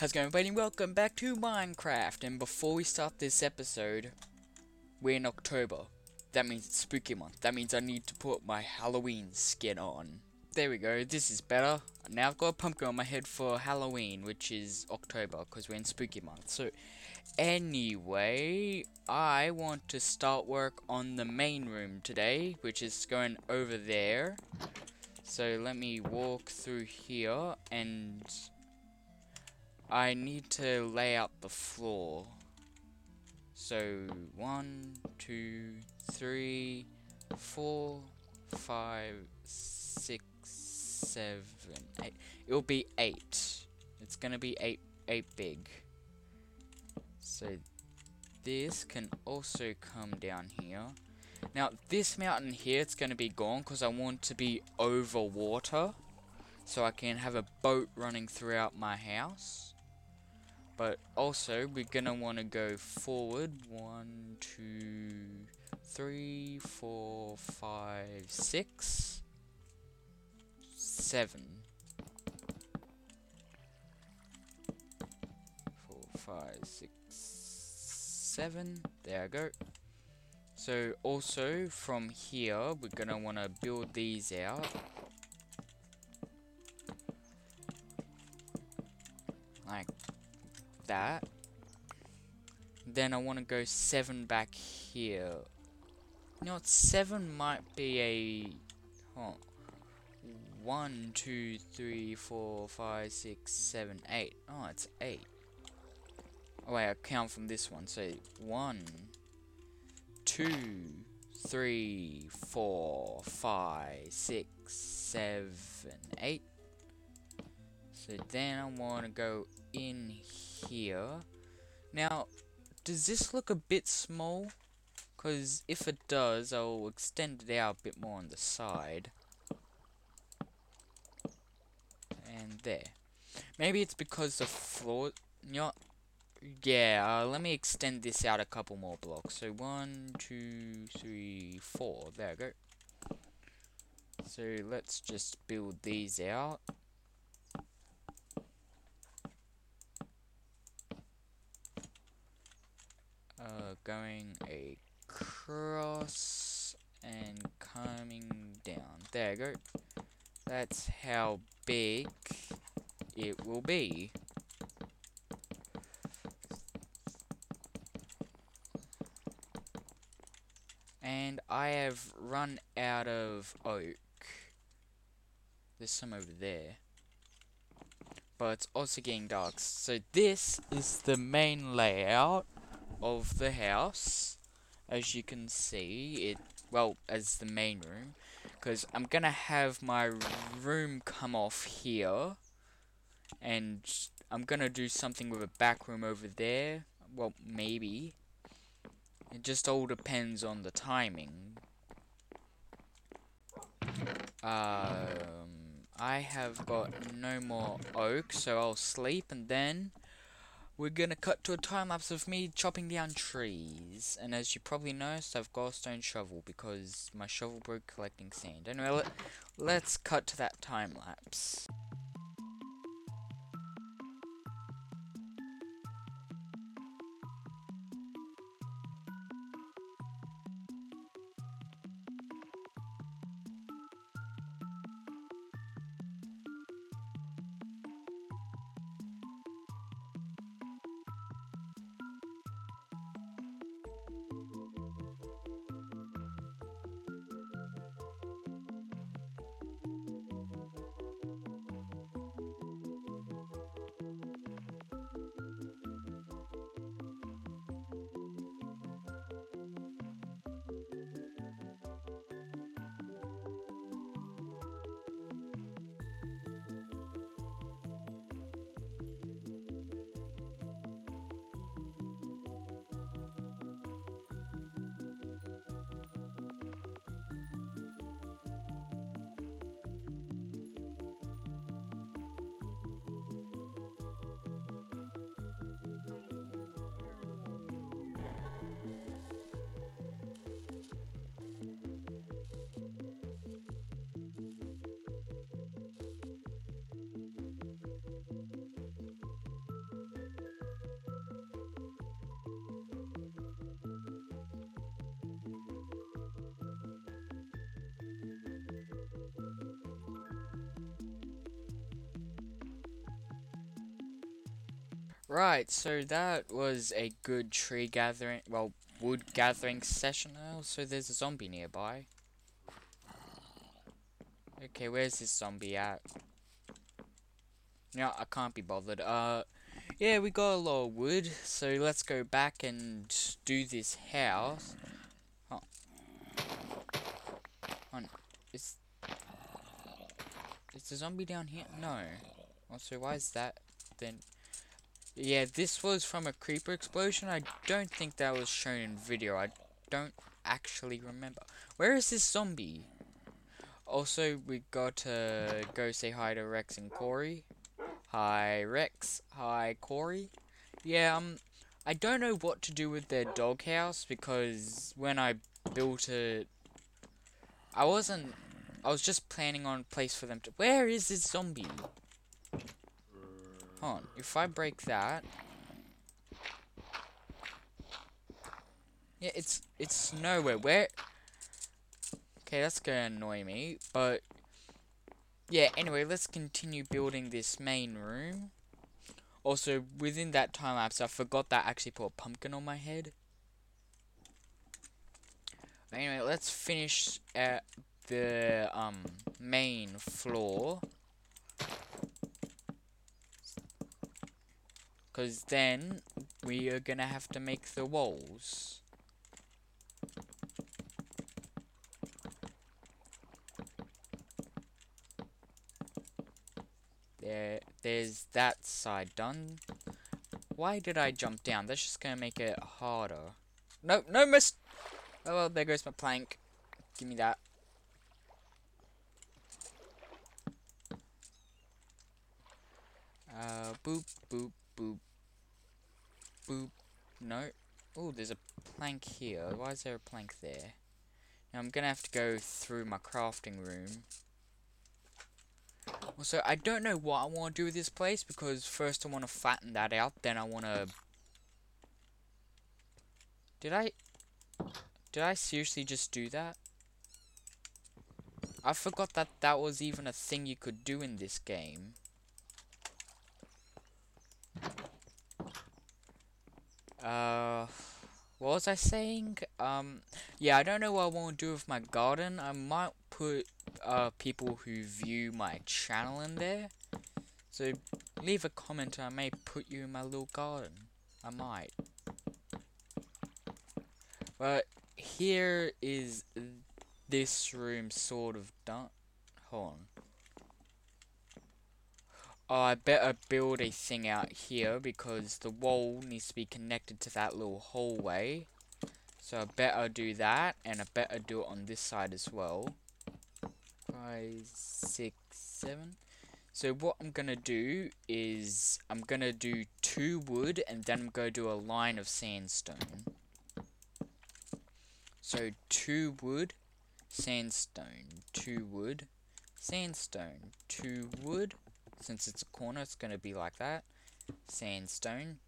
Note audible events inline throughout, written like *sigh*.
How's it going everybody? Welcome back to Minecraft and before we start this episode we're in October. That means it's spooky month. That means I need to put my Halloween skin on. There we go, this is better. Now I've got a pumpkin on my head for Halloween which is October because we're in spooky month. So anyway, I want to start work on the main room today which is going over there. So let me walk through here and I need to lay out the floor. So, one, two, three, four, five, six, seven, eight. It'll be eight. It's gonna be eight, eight big. So, this can also come down here. Now, this mountain here, it's gonna be gone because I want to be over water. So I can have a boat running throughout my house. But also, we're gonna want to go forward. One, two, three, four, five, six, seven. Four, five, six, seven. There I go. So also from here, we're gonna want to build these out. That. Then I want to go 7 back here. You know what, 7 might be a... Huh. 1, 2, 3, 4, 5, 6, 7, 8. Oh, it's 8. Oh wait, I count from this one. So, 1, 2, 3, 4, 5, 6, 7, 8. So then I want to go in here. Now, does this look a bit small? Because if it does, I'll extend it out a bit more on the side. And there. Maybe it's because the floor... You yeah, uh, let me extend this out a couple more blocks. So one, two, three, four. There we go. So let's just build these out. Uh, going across and coming down. There you go. That's how big it will be. And I have run out of oak. There's some over there. But it's also getting dark. So this is the main layout of the house. As you can see, it well as the main room, because I'm gonna have my room come off here, and I'm gonna do something with a back room over there. Well, maybe. It just all depends on the timing. Um, I have got no more oak, so I'll sleep and then we're gonna cut to a time lapse of me chopping down trees. And as you probably noticed, I've got a stone shovel because my shovel broke collecting sand. Anyway, let, let's cut to that time lapse. Right, so that was a good tree gathering, well, wood gathering session. Also, there's a zombie nearby. Okay, where's this zombie at? No, I can't be bothered. Uh, yeah, we got a lot of wood, so let's go back and do this house. Oh. On, is, is the zombie down here? No. Also, why is that then? Yeah, this was from a creeper explosion. I don't think that was shown in video. I don't actually remember. Where is this zombie? Also, we got to go say hi to Rex and Corey. Hi, Rex. Hi, Corey. Yeah, um, I don't know what to do with their doghouse because when I built it, I wasn't. I was just planning on a place for them to. Where is this zombie? Hold on. If I break that. Yeah, it's it's nowhere. Where? Okay, that's gonna annoy me, but yeah, anyway, let's continue building this main room. Also, within that time lapse, I forgot that I actually put a pumpkin on my head. Anyway, let's finish at the um main floor. Because then we are gonna have to make the walls. There, there's that side done. Why did I jump down? That's just gonna make it harder. No, no, miss. Oh well, there goes my plank. Give me that. Uh, boop, boop, boop, boop. No. Oh, there's a plank here. Why is there a plank there? Now I'm gonna have to go through my crafting room. Also, I don't know what I want to do with this place because first I want to flatten that out, then I want to... Did I... Did I seriously just do that? I forgot that that was even a thing you could do in this game. Uh... What was I saying? Um, yeah, I don't know what I want to do with my garden. I might put uh, people who view my channel in there. So leave a comment and I may put you in my little garden. I might. But here is this room sort of done. Hold on. I better build a thing out here because the wall needs to be connected to that little hallway. So I better do that, and I better do it on this side as well five, six, seven. So what I'm gonna do is I'm gonna do two wood and then I'm gonna do a line of sandstone. So two wood, sandstone, two wood, sandstone, two wood. Since it's a corner, it's gonna be like that. Sandstone,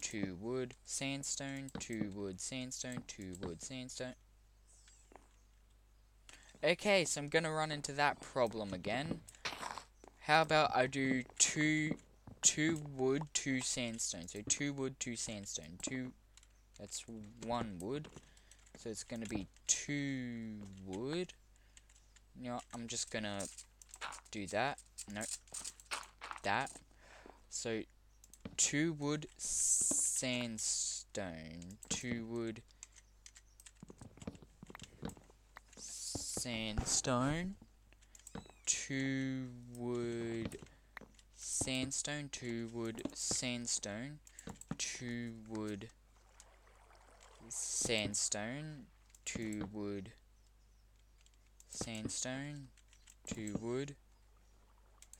two wood, sandstone, two wood, sandstone, two wood, sandstone. Okay, so I'm gonna run into that problem again. How about I do two, two wood, two sandstone. So two wood, two sandstone. Two, that's one wood. So it's gonna be two wood. You know, I'm just gonna do that. No, that. So two wood, sandstone. Two wood, sandstone, two wood, sandstone, two wood, sandstone, two wood, sandstone, two wood, sandstone, two wood,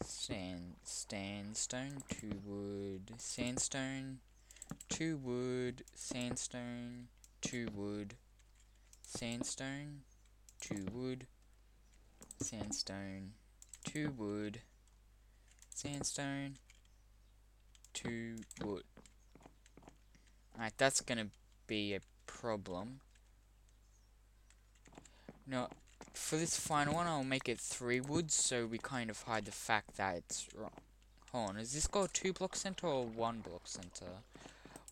sand, sandstone, two wood, sandstone, two wood, sandstone, two wood, sandstone, two wood, sandstone, two wood, sandstone, two wood. Alright, that's gonna be a problem. No, for this final one, I'll make it three woods, so we kind of hide the fact that it's wrong. Hold on, is this got two block center or one block center?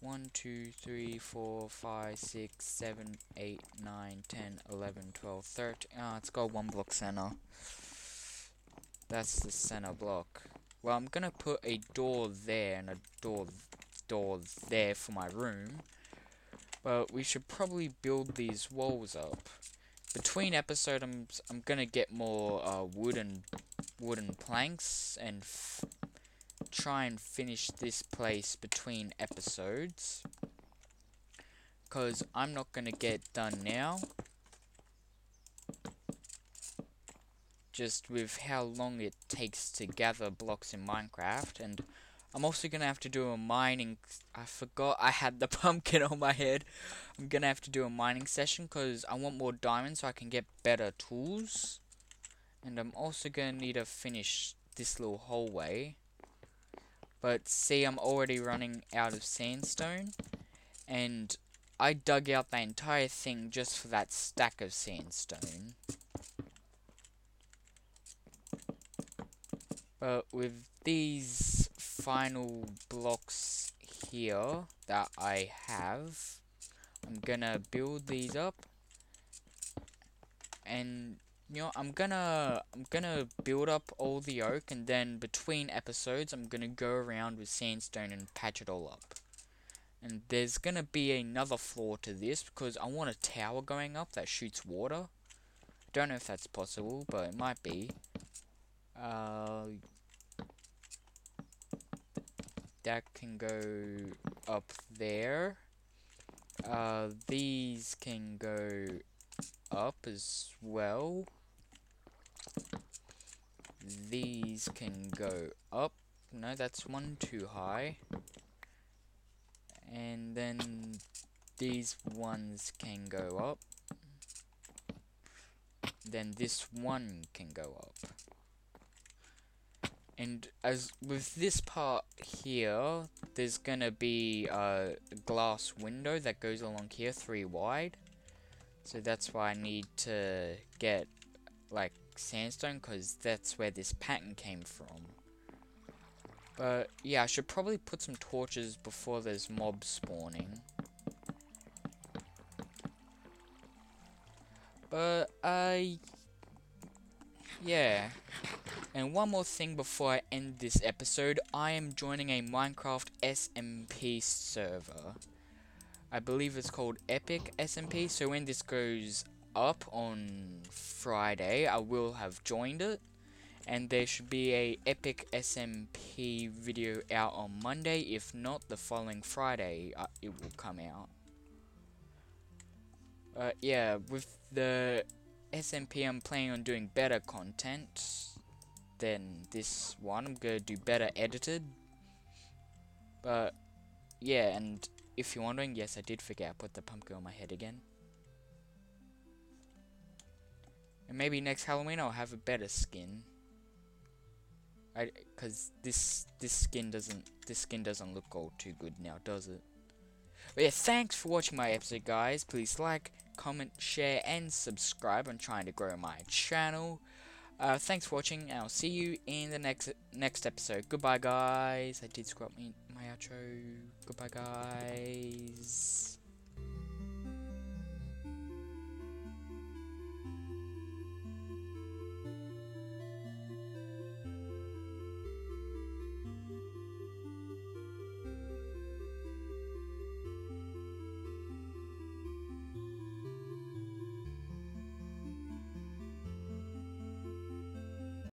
One, two, three, four, five, six, seven, eight, nine, ten, eleven, twelve, thirteen. Ah, it's got one block center. That's the center block. Well, I'm gonna put a door there and a door door there for my room. But we should probably build these walls up. Between episodes, I'm, I'm gonna get more uh, wooden wooden planks and try and finish this place between episodes. Because I'm not gonna get done now. Just with how long it takes to gather blocks in Minecraft and I'm also gonna have to do a mining. I forgot I had the *laughs* pumpkin on my head. I'm gonna have to do a mining session because I want more diamonds so I can get better tools. And I'm also gonna need to finish this little hallway. But see, I'm already running out of sandstone. And I dug out the entire thing just for that stack of sandstone. But with these final blocks here that I have. I'm gonna build these up. And you know I'm gonna I'm gonna build up all the oak and then between episodes I'm gonna go around with sandstone and patch it all up. And there's gonna be another floor to this because I want a tower going up that shoots water. I don't know if that's possible but it might be. Uh, that can go up there. Uh, these can go up as well. These can go up. No, that's one too high. And then these ones can go up. Then this one can go up. And as with this part here, there's gonna be a glass window that goes along here, three wide. So that's why I need to get like sandstone, because that's where this pattern came from. But yeah, I should probably put some torches before there's mobs spawning. But, uh, yeah. And one more thing before I end this episode, I am joining a Minecraft SMP server. I believe it's called Epic SMP, so when this goes up on Friday, I will have joined it. And there should be a Epic SMP video out on Monday, if not the following Friday, uh, it will come out. Uh, yeah, with the SMP I'm planning on doing better content than this one. I'm gonna do better edited. But yeah, and if you're wondering, yes, I did forget I put the pumpkin on my head again. And maybe next Halloween I'll have a better skin. I, cause this this skin doesn't this skin doesn't look all too good now, does it? But yeah, thanks for watching my episode, guys. Please like, comment, share, and subscribe. I'm trying to grow my channel. Uh, thanks for watching, and I'll see you in the next next episode. Goodbye, guys. I did screw up my, my outro. Goodbye, guys.